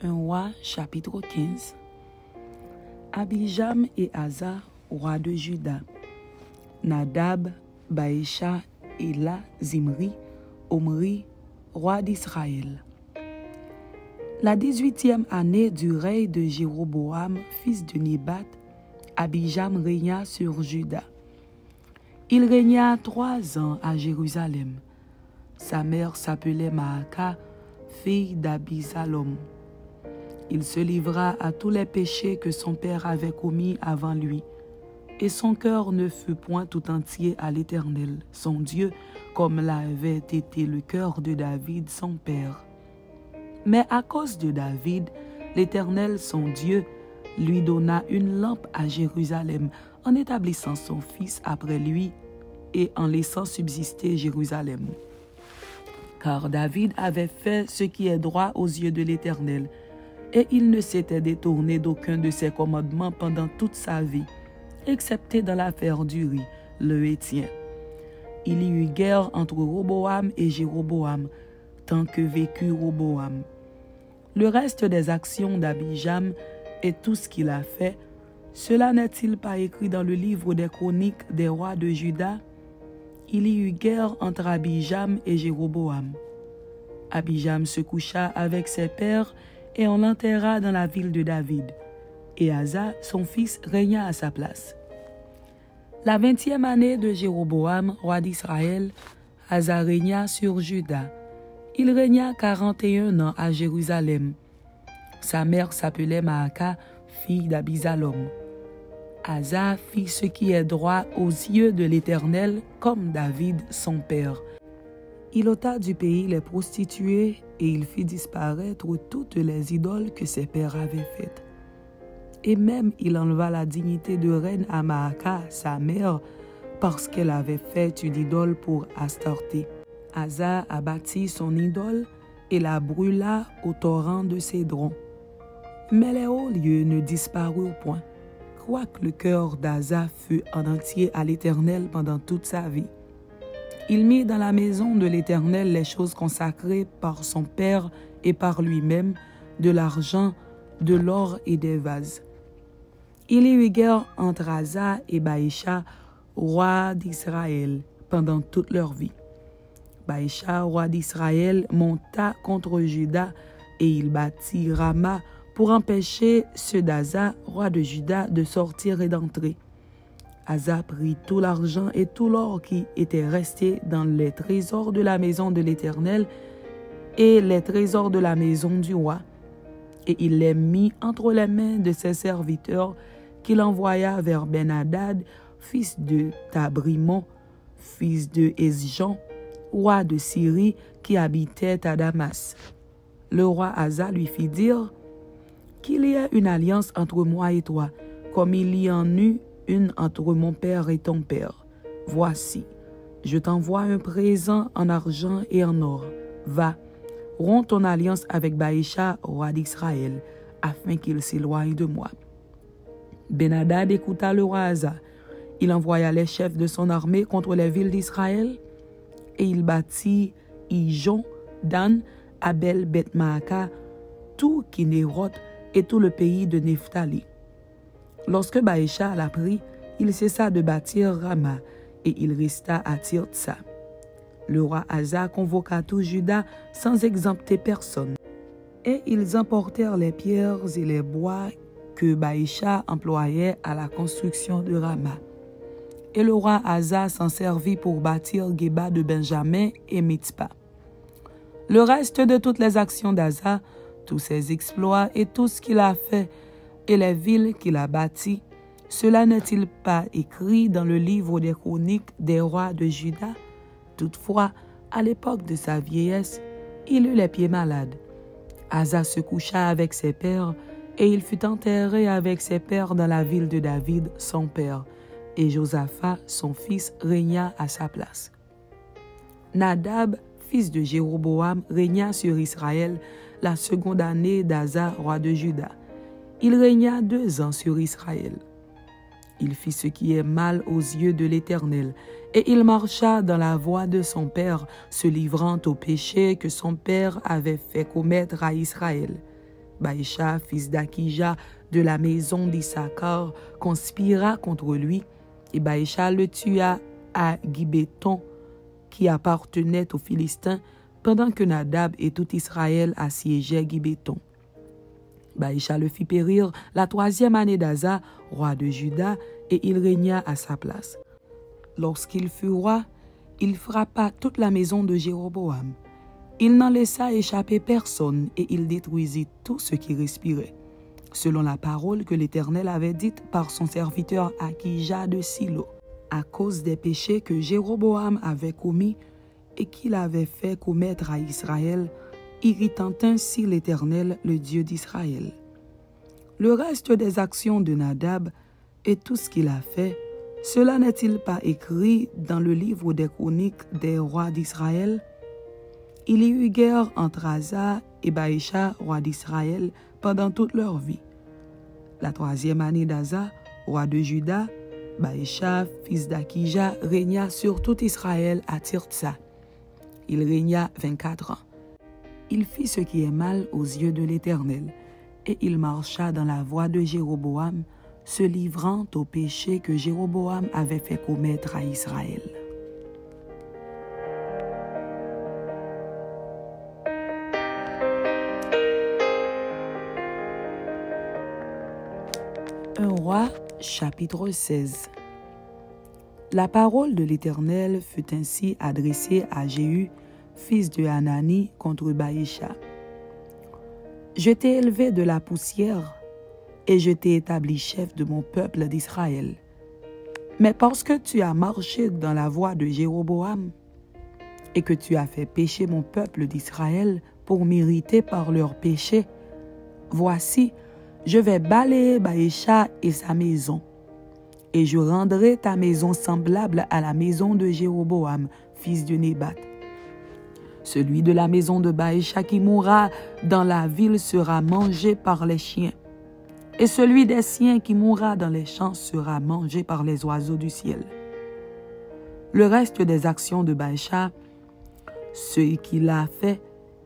1 roi chapitre 15 Abijam et Asa, roi de Juda. Nadab, Baécha, Ela, Zimri, Omri, roi d'Israël. La dix-huitième année du règne de Jéroboam, fils de Nébat, Abijam régna sur Juda. Il régna trois ans à Jérusalem. Sa mère s'appelait Maaka, fille d'Abisalom. Il se livra à tous les péchés que son père avait commis avant lui, et son cœur ne fut point tout entier à l'Éternel, son Dieu, comme l'avait été le cœur de David, son père. Mais à cause de David, l'Éternel, son Dieu, lui donna une lampe à Jérusalem en établissant son fils après lui et en laissant subsister Jérusalem. Car David avait fait ce qui est droit aux yeux de l'Éternel, et il ne s'était détourné d'aucun de ses commandements pendant toute sa vie, excepté dans l'affaire du riz, le Hétien. Il y eut guerre entre Roboam et Jéroboam, tant que vécut Roboam. Le reste des actions d'Abijam et tout ce qu'il a fait, cela n'est-il pas écrit dans le livre des chroniques des rois de Juda? Il y eut guerre entre Abijam et Jéroboam. Abijam se coucha avec ses pères et on l'enterra dans la ville de David. Et Asa, son fils, régna à sa place. La vingtième année de Jéroboam, roi d'Israël, Asa régna sur Juda. Il régna quarante et un ans à Jérusalem. Sa mère s'appelait Maaka, fille d'Abisalom. Asa fit ce qui est droit aux yeux de l'Éternel, comme David son père. Il ôta du pays les prostituées et il fit disparaître toutes les idoles que ses pères avaient faites. Et même il enleva la dignité de reine à Maaka, sa mère, parce qu'elle avait fait une idole pour Astarté. Asa abattit son idole et la brûla au torrent de Cédron. Mais les hauts lieux ne disparurent point, quoique le cœur d'Asa fut en entier à l'Éternel pendant toute sa vie. Il mit dans la maison de l'Éternel les choses consacrées par son Père et par lui-même, de l'argent, de l'or et des vases. Il y eut guerre entre Asa et Baïcha, roi d'Israël, pendant toute leur vie. Baïcha, roi d'Israël, monta contre Juda et il bâtit Rama pour empêcher ceux d'Asa, roi de Juda, de sortir et d'entrer. Asa prit tout l'argent et tout l'or qui était resté dans les trésors de la maison de l'Éternel et les trésors de la maison du roi, et il les mit entre les mains de ses serviteurs qu'il envoya vers Ben-Hadad, fils de Tabrimon, fils de Esjan, roi de Syrie, qui habitait à Damas. Le roi Asa lui fit dire qu'il y ait une alliance entre moi et toi, comme il y en eut une entre mon père et ton père. Voici, je t'envoie un présent en argent et en or. Va, romps ton alliance avec Baïcha, roi d'Israël, afin qu'il s'éloigne de moi. Benadad écouta le roi. Il envoya les chefs de son armée contre les villes d'Israël, et il bâtit Ijon, Dan, Abel, Beth-Maaka, tout Kinéroth et tout le pays de Nephtali. Lorsque Baïcha l'apprit, il cessa de bâtir Rama et il resta à Tirtsa. Le roi Asa convoqua tout Juda sans exempter personne. Et ils emportèrent les pierres et les bois que Baïcha employait à la construction de Rama. Et le roi Asa s'en servit pour bâtir Geba de Benjamin et Mitzpah. Le reste de toutes les actions d'Asa, tous ses exploits et tout ce qu'il a fait, et les villes qu'il a bâties, cela n'est-il pas écrit dans le livre des chroniques des rois de Juda? Toutefois, à l'époque de sa vieillesse, il eut les pieds malades. Asa se coucha avec ses pères, et il fut enterré avec ses pères dans la ville de David, son père, et Josaphat, son fils, régna à sa place. Nadab, fils de Jéroboam, régna sur Israël la seconde année d'Asa, roi de Juda. Il régna deux ans sur Israël. Il fit ce qui est mal aux yeux de l'Éternel, et il marcha dans la voie de son père, se livrant au péché que son père avait fait commettre à Israël. Baïcha, fils d'Akija, de la maison d'Issachar, conspira contre lui, et Baïcha le tua à Gibéton, qui appartenait aux Philistins, pendant que Nadab et tout Israël assiégeaient Gibéton. Baïcha le fit périr la troisième année d'Aza, roi de Juda, et il régna à sa place. Lorsqu'il fut roi, il frappa toute la maison de Jéroboam. Il n'en laissa échapper personne et il détruisit tout ce qui respirait, selon la parole que l'Éternel avait dite par son serviteur Akija de Silo, à cause des péchés que Jéroboam avait commis et qu'il avait fait commettre à Israël, irritant ainsi l'Éternel, le Dieu d'Israël. Le reste des actions de Nadab et tout ce qu'il a fait, cela n'est-il pas écrit dans le livre des chroniques des rois d'Israël? Il y eut guerre entre Asa et Baïcha, roi d'Israël, pendant toute leur vie. La troisième année d'Asa, roi de Juda, Baïcha, fils d'Akija, régna sur tout Israël à Tirtsa. Il régna vingt-quatre ans. Il fit ce qui est mal aux yeux de l'Éternel, et il marcha dans la voie de Jéroboam, se livrant au péché que Jéroboam avait fait commettre à Israël. Un roi, chapitre 16 La parole de l'Éternel fut ainsi adressée à Jéhu, fils de Hanani, contre Baïcha. Je t'ai élevé de la poussière et je t'ai établi chef de mon peuple d'Israël. Mais parce que tu as marché dans la voie de Jéroboam et que tu as fait pécher mon peuple d'Israël pour m'irriter par leurs péchés, voici, je vais balayer Baïcha et sa maison, et je rendrai ta maison semblable à la maison de Jéroboam, fils de Nébat. Celui de la maison de Baïcha qui mourra dans la ville sera mangé par les chiens. Et celui des siens qui mourra dans les champs sera mangé par les oiseaux du ciel. Le reste des actions de Baïcha, ce qu'il a fait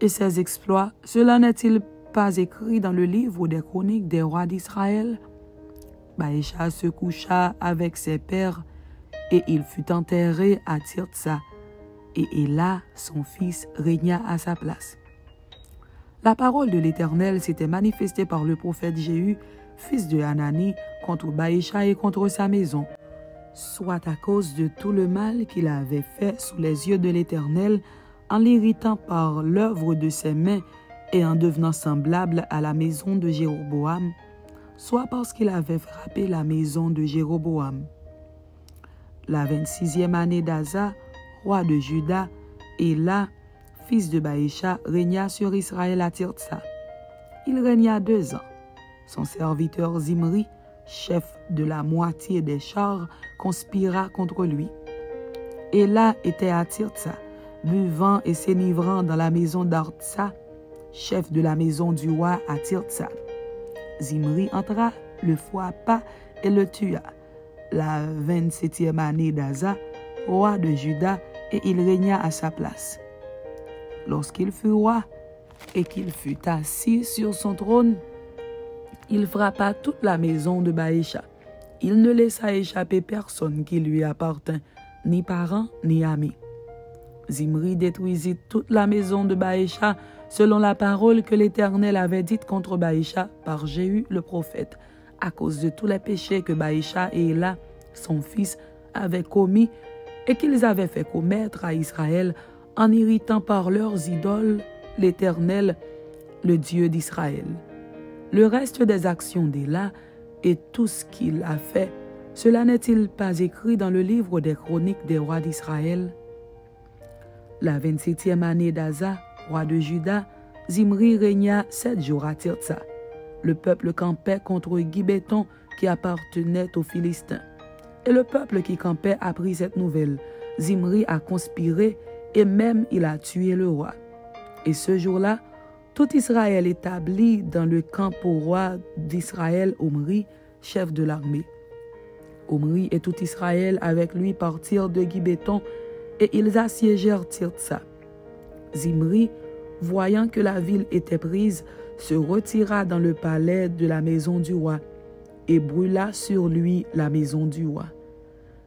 et ses exploits, cela n'est-il pas écrit dans le livre des chroniques des rois d'Israël? Baïcha se coucha avec ses pères et il fut enterré à Tirtsa, et là son fils, régna à sa place. La parole de l'Éternel s'était manifestée par le prophète Jéhu, fils de Hanani, contre Baïcha et contre sa maison, soit à cause de tout le mal qu'il avait fait sous les yeux de l'Éternel, en l'irritant par l'œuvre de ses mains et en devenant semblable à la maison de Jéroboam, soit parce qu'il avait frappé la maison de Jéroboam. La vingt-sixième année d'Aza, roi de Juda, et là, fils de Baïcha, régna sur Israël à Tirtsa. Il régna deux ans. Son serviteur Zimri, chef de la moitié des chars, conspira contre lui. Et là était à Tirtsa, buvant et s'énivrant dans la maison d'Artsa, chef de la maison du roi à Tirtsa. Zimri entra, le pas et le tua. La vingt-septième année d'Aza, roi de Juda, et il régna à sa place lorsqu'il fut roi et qu'il fut assis sur son trône, il frappa toute la maison de Baïcha. Il ne laissa échapper personne qui lui appartint, ni parents ni amis. Zimri détruisit toute la maison de Baïcha selon la parole que l'Éternel avait dite contre Baïcha par Jéhu le prophète, à cause de tous les péchés que Baïcha et Ela, son fils, avaient commis et qu'ils avaient fait commettre à Israël en irritant par leurs idoles l'Éternel, le Dieu d'Israël. Le reste des actions d'Éla et tout ce qu'il a fait, cela n'est-il pas écrit dans le livre des chroniques des rois d'Israël? La vingt-septième année d'Aza, roi de Juda, Zimri régna sept jours à Tirtsa. Le peuple campait contre Gibéton qui appartenait aux Philistins. Et le peuple qui campait apprit cette nouvelle. Zimri a conspiré et même il a tué le roi. Et ce jour-là, tout Israël établit dans le camp au roi d'Israël Omri, chef de l'armée. Omri et tout Israël avec lui partirent de Gibéton et ils assiégèrent Tirtsa. Zimri, voyant que la ville était prise, se retira dans le palais de la maison du roi et brûla sur lui la maison du roi.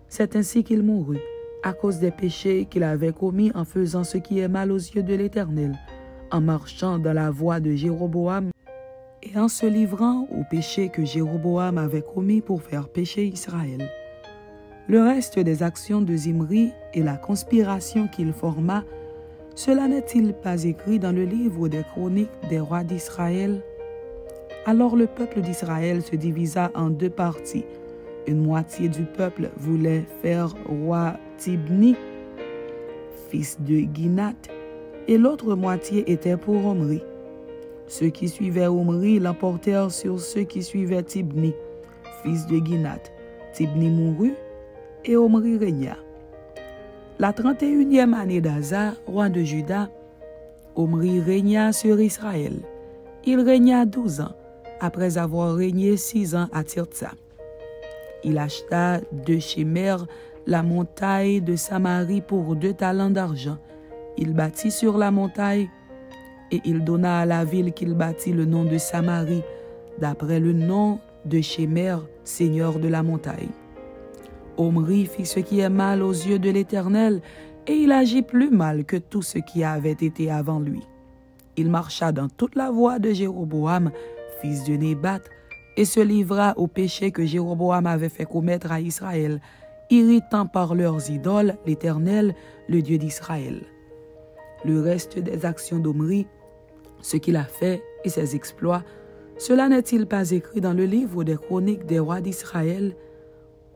C'est ainsi qu'il mourut, à cause des péchés qu'il avait commis en faisant ce qui est mal aux yeux de l'Éternel, en marchant dans la voie de Jéroboam et en se livrant aux péchés que Jéroboam avait commis pour faire pécher Israël. Le reste des actions de Zimri et la conspiration qu'il forma, cela n'est-il pas écrit dans le livre des chroniques des rois d'Israël? Alors le peuple d'Israël se divisa en deux parties. Une moitié du peuple voulait faire roi Tibni, fils de Ginath, et l'autre moitié était pour Omri. Ceux qui suivaient Omri l'emportèrent sur ceux qui suivaient Tibni, fils de Ginath. Tibni mourut et Omri régna. La 31e année d'Aza, roi de Juda, Omri régna sur Israël. Il régna douze ans, après avoir régné six ans à Tirtsa. Il acheta de Shemer la montagne de Samarie pour deux talents d'argent. Il bâtit sur la montagne et il donna à la ville qu'il bâtit le nom de Samarie, d'après le nom de Shemer, seigneur de la montagne. Omri fit ce qui est mal aux yeux de l'Éternel, et il agit plus mal que tout ce qui avait été avant lui. Il marcha dans toute la voie de Jéroboam, fils de Nébat, et se livra au péché que Jéroboam avait fait commettre à Israël, irritant par leurs idoles l'Éternel, le Dieu d'Israël. Le reste des actions d'Omri ce qu'il a fait et ses exploits, cela n'est-il pas écrit dans le livre des chroniques des rois d'Israël?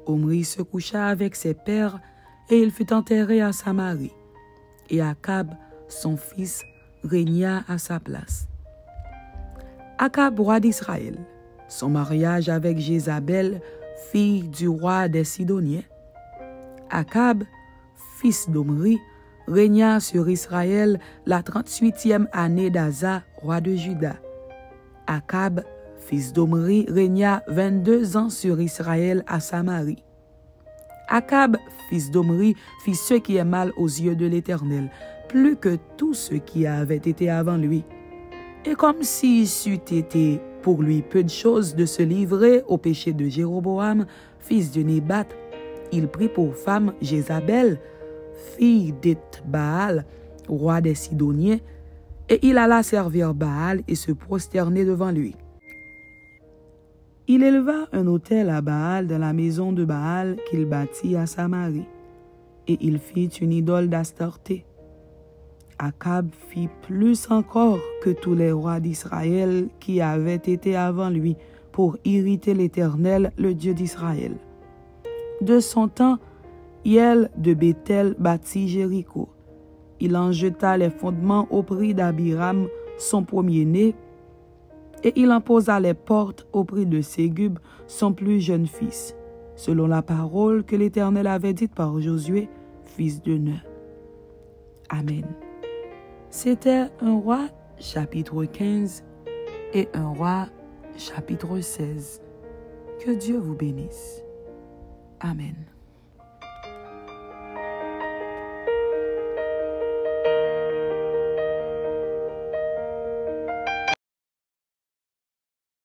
Omri se coucha avec ses pères et il fut enterré à Samarie. Et Akab, son fils, régna à sa place. Akab, roi d'Israël, son mariage avec Jézabel, fille du roi des Sidoniens. Akab, fils d'Omri, régna sur Israël la 38e année d'Aza, roi de Juda. Akab, fils d'Omri, régna 22 ans sur Israël à Samarie. Akab, fils d'Omri, fit ce qui est mal aux yeux de l'Éternel, plus que tout ce qui avait été avant lui. Et comme s'il c'eût été pour lui peu de choses de se livrer au péché de Jéroboam, fils de Nébat, il prit pour femme Jézabel, fille Baal, roi des Sidoniens, et il alla servir Baal et se prosterner devant lui. Il éleva un autel à Baal dans la maison de Baal qu'il bâtit à Samarie, et il fit une idole d'Astarté. Akab fit plus encore que tous les rois d'Israël qui avaient été avant lui pour irriter l'Éternel, le Dieu d'Israël. De son temps, Yel de Bethel bâtit Jéricho. Il en jeta les fondements au prix d'Abiram, son premier-né, et il en posa les portes au prix de Ségub, son plus jeune fils, selon la parole que l'Éternel avait dite par Josué, fils de Nun. Amen. C'était un roi chapitre 15 et un roi chapitre 16. Que Dieu vous bénisse. Amen.